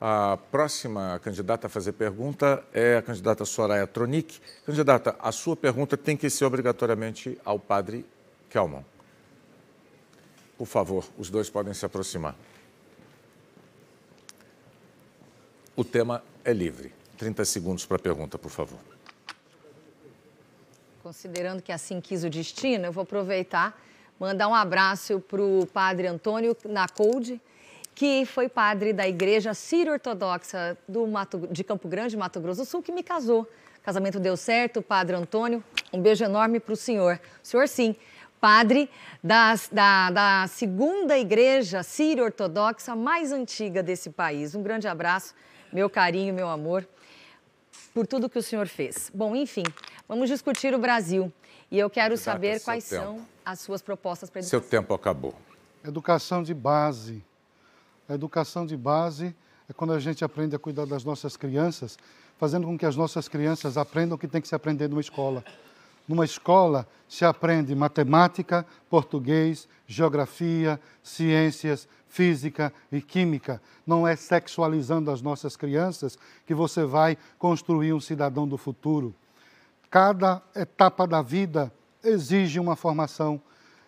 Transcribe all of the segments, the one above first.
A próxima candidata a fazer pergunta é a candidata Soraya Tronic. Candidata, a sua pergunta tem que ser obrigatoriamente ao padre Kelman. Por favor, os dois podem se aproximar. O tema é livre. 30 segundos para a pergunta, por favor. Considerando que assim quis o destino, eu vou aproveitar, mandar um abraço para o padre Antônio Nacolde, que foi padre da Igreja Sírio-Ortodoxa de Campo Grande, Mato Grosso do Sul, que me casou. O casamento deu certo, padre Antônio. Um beijo enorme para o senhor. O senhor, sim, padre das, da, da segunda igreja sírio-ortodoxa mais antiga desse país. Um grande abraço, meu carinho, meu amor, por tudo que o senhor fez. Bom, enfim, vamos discutir o Brasil. E eu quero saber quais são as suas propostas para educação. Seu tempo acabou. Educação de base a educação de base é quando a gente aprende a cuidar das nossas crianças, fazendo com que as nossas crianças aprendam o que tem que se aprender numa escola. Numa escola se aprende matemática, português, geografia, ciências, física e química. Não é sexualizando as nossas crianças que você vai construir um cidadão do futuro. Cada etapa da vida exige uma formação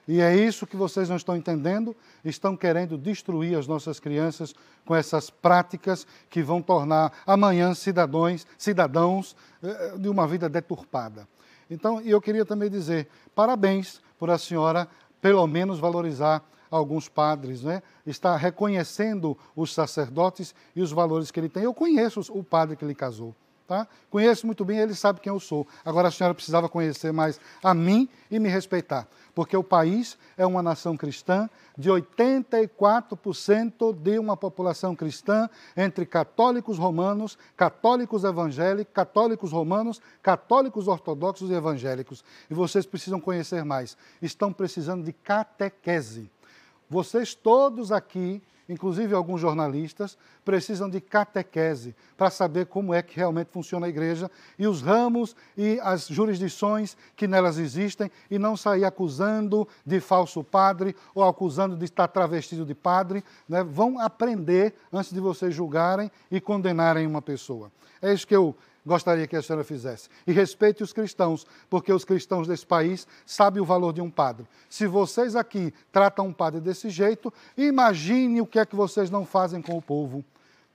e é isso que vocês não estão entendendo, estão querendo destruir as nossas crianças com essas práticas que vão tornar amanhã cidadãos, cidadãos eh, de uma vida deturpada. Então, eu queria também dizer parabéns por a senhora, pelo menos, valorizar alguns padres, né? está reconhecendo os sacerdotes e os valores que ele tem. Eu conheço o padre que ele casou. Tá? Conheço muito bem, ele sabe quem eu sou. Agora a senhora precisava conhecer mais a mim e me respeitar porque o país é uma nação cristã, de 84% de uma população cristã, entre católicos romanos, católicos evangélicos, católicos romanos, católicos ortodoxos e evangélicos. E vocês precisam conhecer mais. Estão precisando de catequese. Vocês todos aqui inclusive alguns jornalistas, precisam de catequese para saber como é que realmente funciona a igreja e os ramos e as jurisdições que nelas existem e não sair acusando de falso padre ou acusando de estar travestido de padre. Né? Vão aprender antes de vocês julgarem e condenarem uma pessoa. É isso que eu gostaria que a senhora fizesse. E respeite os cristãos, porque os cristãos desse país sabem o valor de um padre. Se vocês aqui tratam um padre desse jeito, imagine o que é que vocês não fazem com o povo.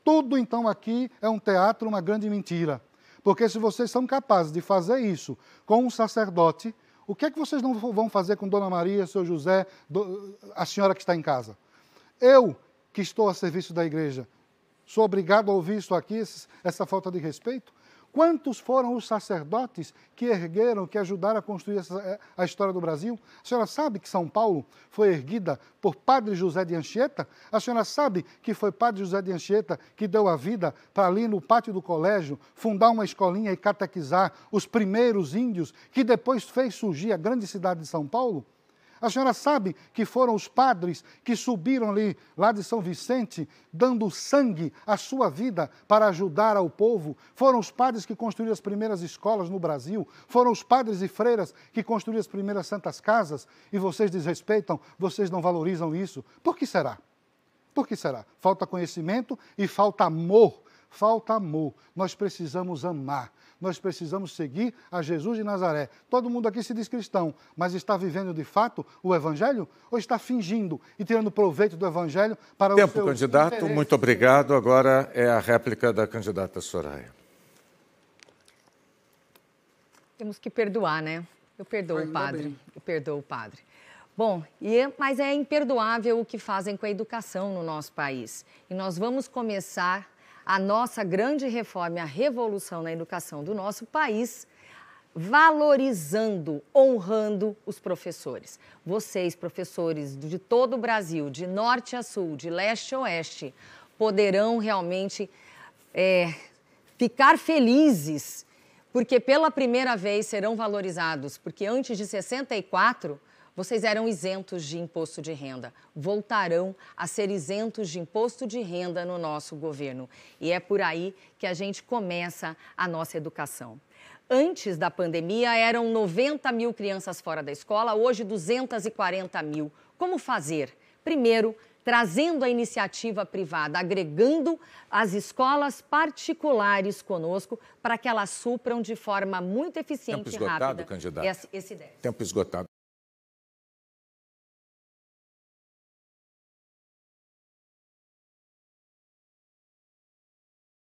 Tudo então aqui é um teatro, uma grande mentira. Porque se vocês são capazes de fazer isso com um sacerdote, o que é que vocês não vão fazer com Dona Maria, seu José, a senhora que está em casa? Eu, que estou a serviço da igreja, sou obrigado a ouvir isso aqui, essa falta de respeito? Quantos foram os sacerdotes que ergueram, que ajudaram a construir essa, eh, a história do Brasil? A senhora sabe que São Paulo foi erguida por Padre José de Anchieta? A senhora sabe que foi Padre José de Anchieta que deu a vida para ali no pátio do colégio fundar uma escolinha e catequizar os primeiros índios que depois fez surgir a grande cidade de São Paulo? A senhora sabe que foram os padres que subiram ali, lá de São Vicente, dando sangue à sua vida para ajudar ao povo? Foram os padres que construíram as primeiras escolas no Brasil? Foram os padres e freiras que construíram as primeiras santas casas? E vocês desrespeitam, vocês não valorizam isso? Por que será? Por que será? Falta conhecimento e falta amor. Falta amor. Nós precisamos amar nós precisamos seguir a Jesus de Nazaré. Todo mundo aqui se diz cristão, mas está vivendo de fato o Evangelho ou está fingindo e tirando proveito do Evangelho para Tempo, o seu candidato, interesse? muito obrigado. Agora é a réplica da candidata Soraya. Temos que perdoar, né? Eu perdoo Ainda o padre. Bem. Eu perdoo o padre. Bom, e, é, mas é imperdoável o que fazem com a educação no nosso país. E nós vamos começar a nossa grande reforma, a revolução na educação do nosso país, valorizando, honrando os professores. Vocês, professores de todo o Brasil, de norte a sul, de leste a oeste, poderão realmente é, ficar felizes, porque pela primeira vez serão valorizados, porque antes de 64 vocês eram isentos de imposto de renda. Voltarão a ser isentos de imposto de renda no nosso governo. E é por aí que a gente começa a nossa educação. Antes da pandemia, eram 90 mil crianças fora da escola, hoje 240 mil. Como fazer? Primeiro, trazendo a iniciativa privada, agregando as escolas particulares conosco para que elas supram de forma muito eficiente Tempo e esgotado, rápida candidato. essa, esse ideia. Tempo esgotado.